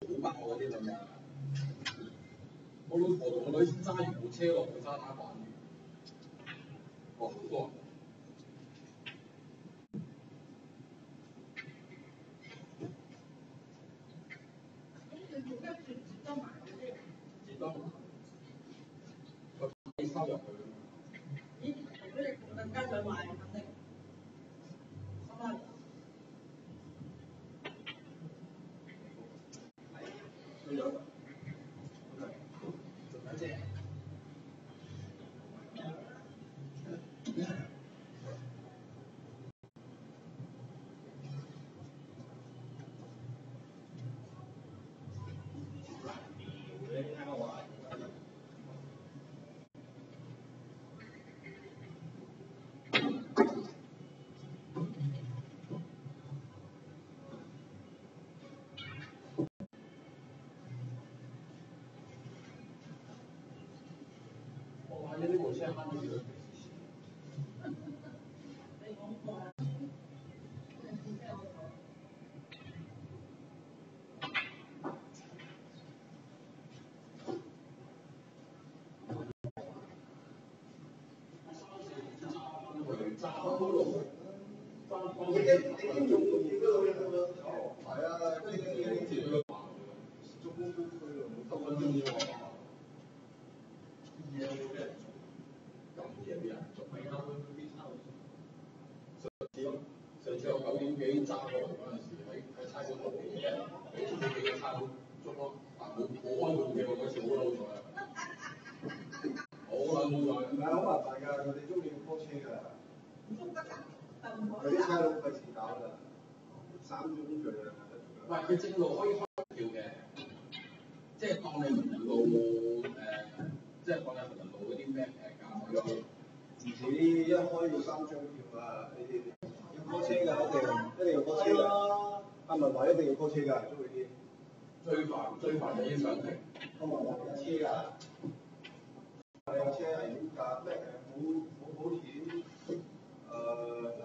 好爆嗰啲咁樣。我老婆同個女揸住部車落去沙灘玩，哇好多。接多，佢收入去。咦？如果你更加想買，肯定收翻嚟。佢有。仲有隻。我買咗呢部車慳咗幾多錢？你講過啦。揸嗰度，揸你已經你已經用到嗰度啦，係啊，即係你你佢個做工都去咯，十分鐘啫喎。嘢會俾人做，咁嘢俾人做，咪啱啲抄。上次我九點幾揸過嚟嗰陣時，喺喺差館度嘅嘢，俾中幾個差館捉咯，但冇冇開門嘅喎，嗰次好嬲咗啊！好撚冇唔。係好麻煩㗎，佢哋中意拖車㗎，佢啲差佬費事搞㗎，三種罪啊！喂，佢正路可以開票嘅，即係當你行人路誒、即係當你行人路嗰啲咩誒駕駛車。唔止一開要三張票啊！你哋車㗎，一定一定要拖車㗎。阿文話一定要拖車㗎，中意啲。最煩最煩就要上庭，阿文話有車㗎，你有車係點㗎？咩誒冇冇保險？誒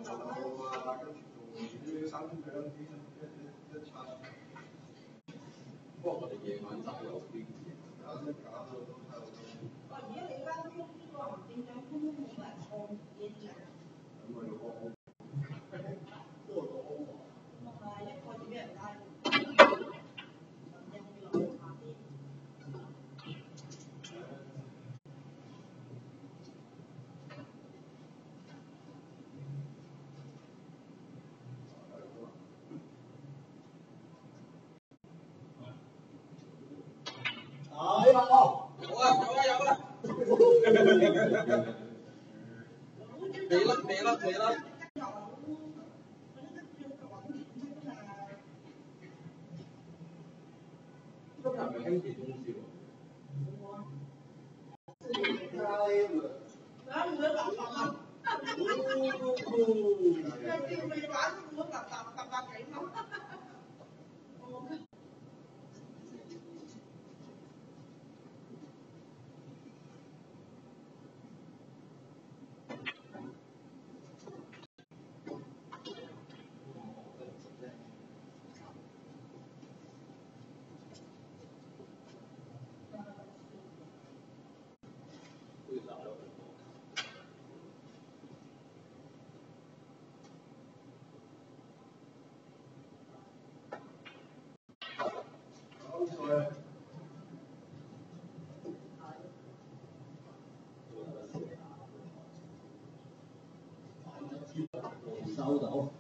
行人路啊，跟住仲要三張票一一一一拆。不過我哋夜晚揸有啲嘢。搞真搞到都喺度。哇！而家你間公司個行政長官都冇人創意嘅，咁咪要講多咗好多。咁啊一個月俾人拉，有冇落下啲？哎呀！有啊有啊有啊！未甩未甩未甩。今日係咪興建公司喎？收到。